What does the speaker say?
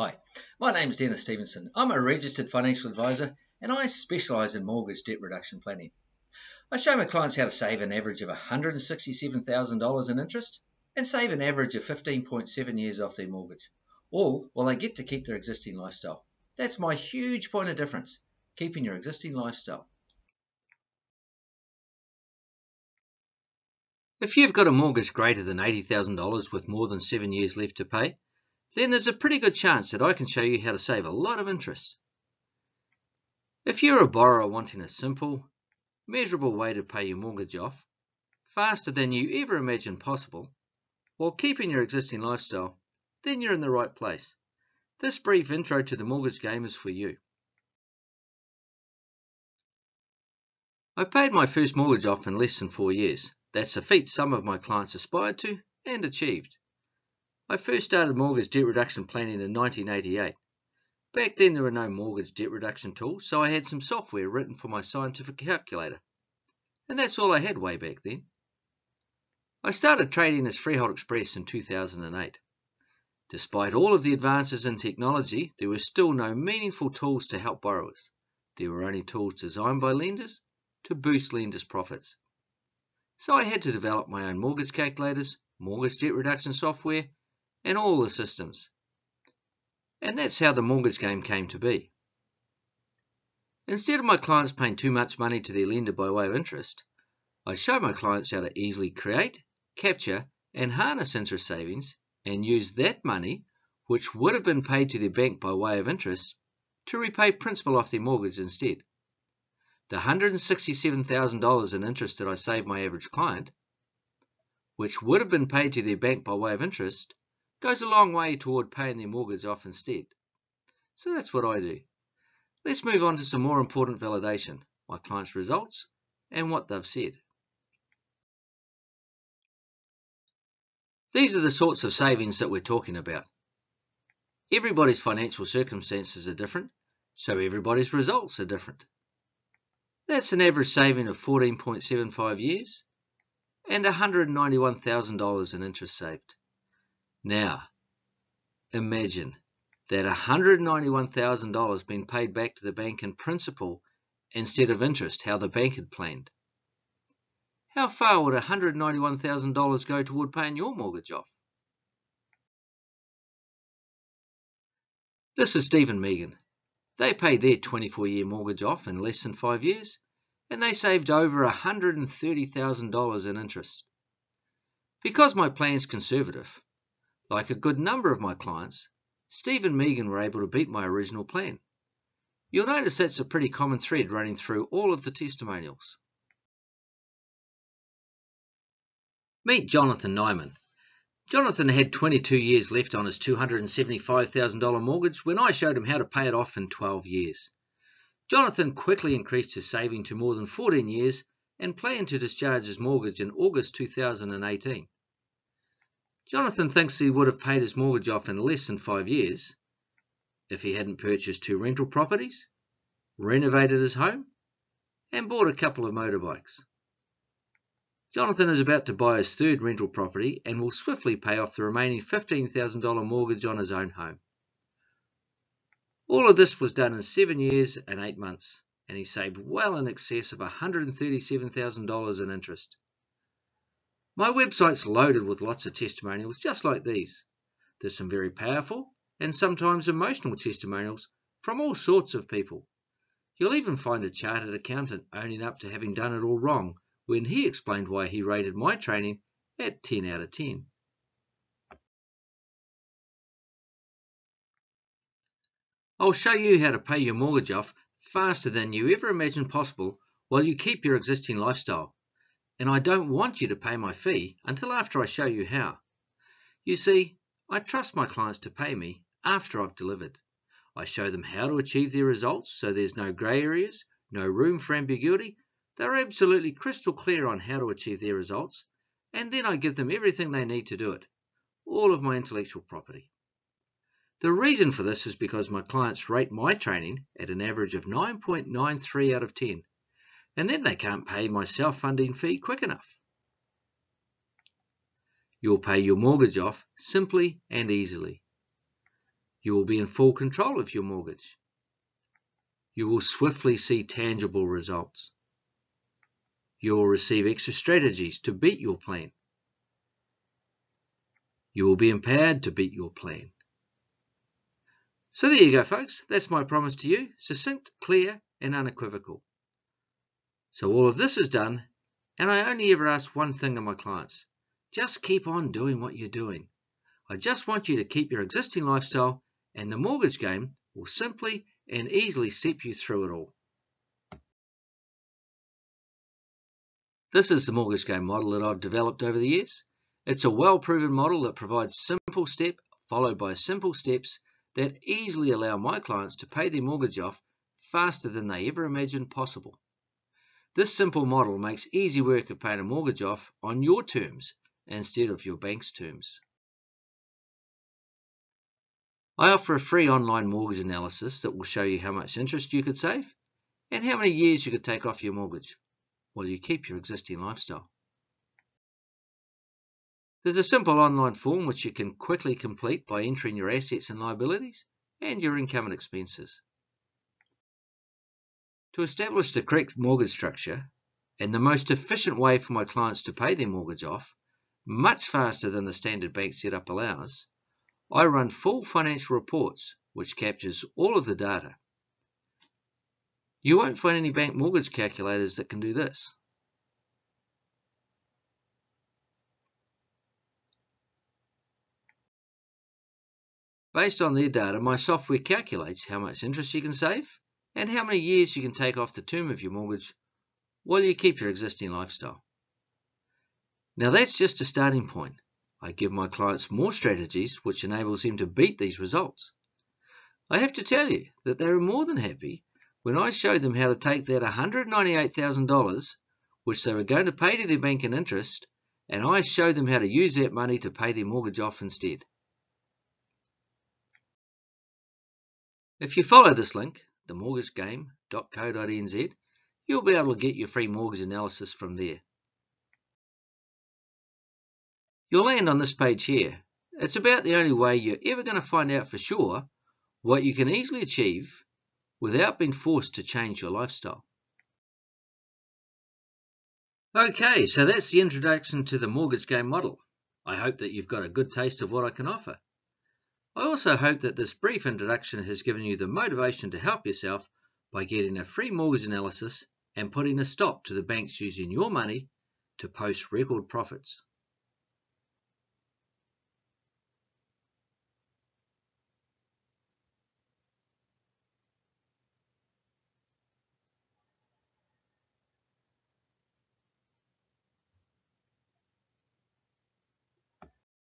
Hi, my name is Dennis Stevenson. I'm a registered financial advisor and I specialise in mortgage debt reduction planning. I show my clients how to save an average of $167,000 in interest and save an average of 15.7 years off their mortgage, all while they get to keep their existing lifestyle. That's my huge point of difference, keeping your existing lifestyle. If you've got a mortgage greater than $80,000 with more than seven years left to pay, then there's a pretty good chance that I can show you how to save a lot of interest. If you're a borrower wanting a simple, measurable way to pay your mortgage off, faster than you ever imagined possible, while keeping your existing lifestyle, then you're in the right place. This brief intro to the mortgage game is for you. I paid my first mortgage off in less than four years. That's a feat some of my clients aspired to and achieved. I first started mortgage debt reduction planning in 1988. Back then there were no mortgage debt reduction tools, so I had some software written for my scientific calculator. And that's all I had way back then. I started trading as Freehold Express in 2008. Despite all of the advances in technology, there were still no meaningful tools to help borrowers. There were only tools designed by lenders to boost lenders' profits. So I had to develop my own mortgage calculators, mortgage debt reduction software, and all the systems. And that's how the mortgage game came to be. Instead of my clients paying too much money to their lender by way of interest, I show my clients how to easily create, capture, and harness interest savings and use that money, which would have been paid to their bank by way of interest, to repay principal off their mortgage instead. The $167,000 in interest that I saved my average client, which would have been paid to their bank by way of interest, goes a long way toward paying their mortgage off instead. So that's what I do. Let's move on to some more important validation, my clients' results, and what they've said. These are the sorts of savings that we're talking about. Everybody's financial circumstances are different, so everybody's results are different. That's an average saving of 14.75 years and $191,000 in interest saved. Now, imagine that $191,000 been paid back to the bank in principal instead of interest, how the bank had planned. How far would $191,000 go toward paying your mortgage off? This is Steve and Megan. They paid their 24 year mortgage off in less than five years, and they saved over $130,000 in interest. Because my plan's conservative, like a good number of my clients, Steve and Megan were able to beat my original plan. You'll notice that's a pretty common thread running through all of the testimonials. Meet Jonathan Nyman. Jonathan had 22 years left on his $275,000 mortgage when I showed him how to pay it off in 12 years. Jonathan quickly increased his saving to more than 14 years and planned to discharge his mortgage in August 2018. Jonathan thinks he would have paid his mortgage off in less than five years if he hadn't purchased two rental properties, renovated his home, and bought a couple of motorbikes. Jonathan is about to buy his third rental property and will swiftly pay off the remaining $15,000 mortgage on his own home. All of this was done in seven years and eight months, and he saved well in excess of $137,000 in interest. My website's loaded with lots of testimonials just like these. There's some very powerful and sometimes emotional testimonials from all sorts of people. You'll even find a chartered accountant owning up to having done it all wrong when he explained why he rated my training at 10 out of 10. I'll show you how to pay your mortgage off faster than you ever imagined possible while you keep your existing lifestyle and I don't want you to pay my fee until after I show you how. You see, I trust my clients to pay me after I've delivered. I show them how to achieve their results so there's no grey areas, no room for ambiguity. They're absolutely crystal clear on how to achieve their results, and then I give them everything they need to do it, all of my intellectual property. The reason for this is because my clients rate my training at an average of 9.93 out of 10, and then they can't pay my self-funding fee quick enough. You'll pay your mortgage off simply and easily. You will be in full control of your mortgage. You will swiftly see tangible results. You will receive extra strategies to beat your plan. You will be empowered to beat your plan. So there you go, folks. That's my promise to you. Succinct, clear, and unequivocal. So all of this is done, and I only ever ask one thing of my clients. Just keep on doing what you're doing. I just want you to keep your existing lifestyle, and the mortgage game will simply and easily step you through it all. This is the mortgage game model that I've developed over the years. It's a well-proven model that provides simple step followed by simple steps that easily allow my clients to pay their mortgage off faster than they ever imagined possible. This simple model makes easy work of paying a mortgage off on your terms instead of your bank's terms. I offer a free online mortgage analysis that will show you how much interest you could save and how many years you could take off your mortgage while you keep your existing lifestyle. There's a simple online form which you can quickly complete by entering your assets and liabilities and your income and expenses. To establish the correct mortgage structure and the most efficient way for my clients to pay their mortgage off, much faster than the standard bank setup allows, I run full financial reports which captures all of the data. You won't find any bank mortgage calculators that can do this. Based on their data, my software calculates how much interest you can save and how many years you can take off the term of your mortgage while you keep your existing lifestyle. Now that's just a starting point. I give my clients more strategies which enables them to beat these results. I have to tell you that they are more than happy when I show them how to take that $198,000 which they were going to pay to their bank in interest and I show them how to use that money to pay their mortgage off instead. If you follow this link, themortgagegame.co.nz, you'll be able to get your free mortgage analysis from there. You'll land on this page here. It's about the only way you're ever going to find out for sure what you can easily achieve without being forced to change your lifestyle. Okay, so that's the introduction to the mortgage game model. I hope that you've got a good taste of what I can offer. I also hope that this brief introduction has given you the motivation to help yourself by getting a free mortgage analysis and putting a stop to the banks using your money to post record profits.